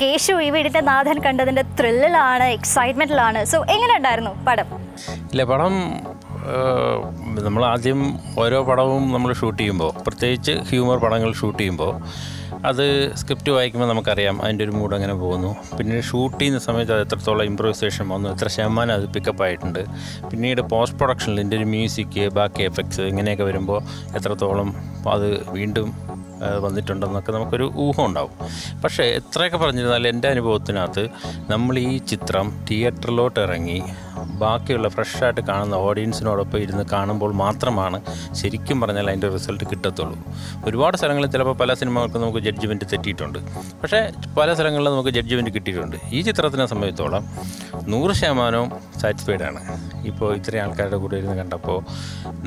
കേശു ഈ വീടിന്റെ നാഥൻ കണ്ടതിന്റെ ത്രില്ലിലാണ് എക്സൈറ്റ്മെന്റിലാണ് സോ എങ്ങനെ ഉണ്ടായിരുന്നു പടം? ഇല്ല പടം നമ്മൾ ആദ്യം ഓരോ പടവും നമ്മൾ ഷൂട്ട് ചെയ്യുമ്പോൾ പ്രത്യേകിച്ച് ഹ്യൂമർ പടങ്ങൾ ഷൂട്ട് ചെയ്യുമ്പോൾ അത് സ്ക്രിപ്റ്റ് വായിക്കുമ്പോൾ നമുക്കറിയാം അതിന്റെ ഒരു മൂഡ് അങ്ങനെ പോകുന്നു. പിന്നെ ഷൂട്ട് ചെയ്യുന്ന സമയത്ത് അത് എത്രത്തോളം ഇമ്പ്രൂവൈസേഷൻ വന്നു എത്ര ശതമാനം അത് പിക്കപ്പ് ആയിട്ടുണ്ട്. പിന്നീട് പോസ്റ്റ് പ്രൊഡക്ഷനിൽ ഇതിന്റെ ഒരു മ്യൂസിക് ബാക്കി എഫക്ട്സ് ഇങ്ങനെയൊക്കെ വരുമ്പോൾ എത്രത്തോളം അത് വീണ്ടും വന്നിട്ടുണ്ടെന്നൊക്കെ നമുക്കൊരു ഊഹം ഉണ്ടാവും. പക്ഷേ എത്രയൊക്കെ പറഞ്ഞിരുന്നാലും എന്റെ അനുഭവത്തിനകത്ത് നമ്മൾ ഈ ചിത്രം തിയേറ്ററിലോട്ട് ഇറങ്ങി ബാക്കിയുള്ള ഫ്രഷായിട്ട് കാണുന്ന ഓഡിയൻസിനോടൊപ്പം ഇരുന്ന് കാണുമ്പോൾ മാത്രമാണ് ശരിക്കും പറഞ്ഞാൽ അതിന്റെ റിസൾട്ട് കിട്ടത്തുള്ളൂ. ഒരുപാട് സ്ഥലങ്ങളിൽ ചിലപ്പോൾ പല സിനിമകൾക്കും നമുക്ക് ജഡ്ജ്മെന്റ് തെറ്റിയിട്ടുണ്ട്. പക്ഷേ പല സ്ഥലങ്ങളിലും നമുക്ക് ജഡ്ജ്മെന്റ് കിട്ടിയിട്ടുണ്ട്. ഈ ചിത്രത്തിനെ സംബന്ധിച്ചോളം നൂറ് ശതമാനവും സാറ്റിസ്ഫൈഡ് ആണ്. ഇപ്പോൾ ഇത്രയും ആൾക്കാരുടെ കൂടെ ഇരുന്ന് കണ്ടപ്പോൾ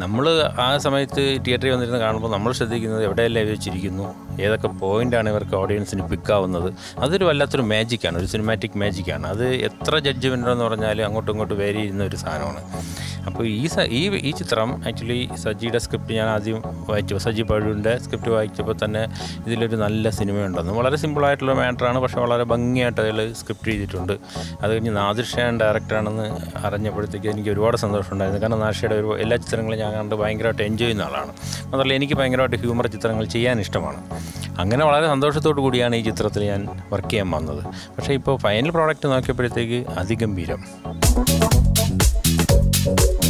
നമ്മൾ ആ സമയത്ത് തിയേറ്ററിൽ വന്നിരുന്ന് കാണുമ്പോൾ നമ്മൾ ശ്രദ്ധിക്കുന്നത് എവിടെയെല്ലാം വെച്ചിരിക്കുന്നു ഏതൊക്കെ പോയിന്റാണ് ഇവർക്ക് ഓഡിയൻസിന് പിക്കാവുന്നത് അതൊരു വല്ലാത്തൊരു മാജിക്കാണ് ഒരു സിനിമാറ്റിക് മാജിക്കാണ് അത് എത്ര ജഡ്ജ്മെന്റ് എന്ന് പറഞ്ഞാൽ അങ്ങോട്ടും ഇങ്ങോട്ടും വേരി ചെയ്യുന്ന ഒരു സാധനമാണ്. അപ്പോൾ ഈ ഈ ഈ ചിത്രം ആക്ച്വലി സജിയുടെ സ്ക്രിപ്റ്റ് ഞാൻ ആദ്യം വായിച്ചു. സജി പഴുവിന്റെ സ്ക്രിപ്റ്റ് വായിച്ചപ്പോൾ തന്നെ ഇതിലൊരു നല്ല സിനിമയുണ്ടെന്ന്. വളരെ സിമ്പിളായിട്ടുള്ള മാറ്ററാണ് പക്ഷേ വളരെ ഭംഗിയായിട്ട് അതിൽ സ്ക്രിപ്റ്റ് ചെയ്തിട്ടുണ്ട്. അത് കഴിഞ്ഞ് നാദിർ ഡയറക്ടറാണെന്ന് അറിഞ്ഞപ്പോഴത്തേക്ക് എനിക്ക് ഒരുപാട് സന്തോഷമുണ്ടായിരുന്നു. കാരണം നാഷിയുടെ ഒരു എല്ലാ ചിത്രങ്ങളും ഞാൻ കണ്ട് ഭയങ്കരമായിട്ട് എൻജോയ് ചെയ്യുന്ന ആളാണ്. മാത്രമല്ല എനിക്ക് ഭയങ്കരമായിട്ട് ഹ്യൂമർ ചിത്രങ്ങൾ ചെയ്യാൻ ഇഷ്ടമാണ്. അങ്ങനെ വളരെ സന്തോഷത്തോടു കൂടിയാണ് ഈ ചിത്രത്തിൽ ഞാൻ വർക്ക് ചെയ്യാൻ വന്നത്. പക്ഷേ ഇപ്പോൾ ഫൈനൽ പ്രോഡക്റ്റ് നോക്കിയപ്പോഴത്തേക്ക് അതിഗംഭീരം. Thank you.